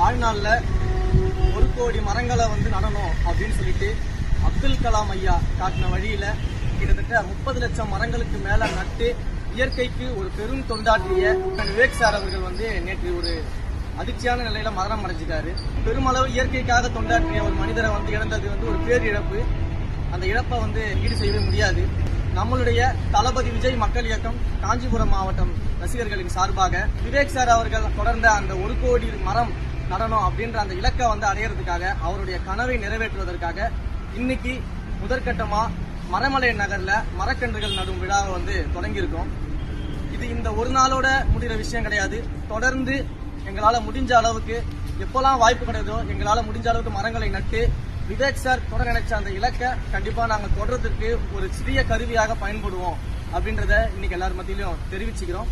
வாழ்நாளில் ஒரு கோடி மரங்களை வந்து நடணும் அப்படின்னு சொல்லிட்டு அப்துல் கலாம் ஐயா காட்டின வழியில் கிட்டத்தட்ட முப்பது லட்சம் மரங்களுக்கு மேலே நட்டு இயற்கைக்கு ஒரு பெரும் தொண்டாற்றிய விவேக் சார் அவர்கள் வந்து நேற்று ஒரு அதிர்ச்சியான நிலையில மரணம் அடைஞ்சிட்டாரு. பெருமளவு இயற்கைக்காக தொண்டாற்றிய ஒரு மனிதரை வந்து இழந்தது வந்து ஒரு பேரிழப்பு அந்த இழப்பை வந்து ஈடு செய்யவே முடியாது. நம்மளுடைய தளபதி விஜய் மக்கள் இயக்கம் காஞ்சிபுரம் மாவட்டம் ரசிகர்களின் சார்பாக விவேக் சார் அவர்கள் தொடர்ந்த அந்த ஒரு கோடி மரம் நடனம் அப்படின்ற அந்த இலக்கை வந்து அடையிறதுக்காக அவருடைய கனவை நிறைவேற்றுவதற்காக இன்னைக்கு முதற்கட்டமா மரமலை நகர்ல மரக்கன்றுகள் நடும் விழாவை வந்து தொடங்கியிருக்கோம். இது இந்த ஒரு நாளோட முடிகிற விஷயம் கிடையாது. தொடர்ந்து எங்களால முடிஞ்ச அளவுக்கு எப்போல்லாம் வாய்ப்பு கிடையாதோ எங்களால முடிஞ்ச அளவுக்கு மரங்களை நட்டு விவேக் சார் தொடர நினைச்ச அந்த இலக்கை கண்டிப்பா நாங்கள் தொடர்றதுக்கு ஒரு சிறிய கருவியாக பயன்படுவோம் அப்படின்றத இன்னைக்கு எல்லார் மத்தியிலும் தெரிவிச்சுக்கிறோம்.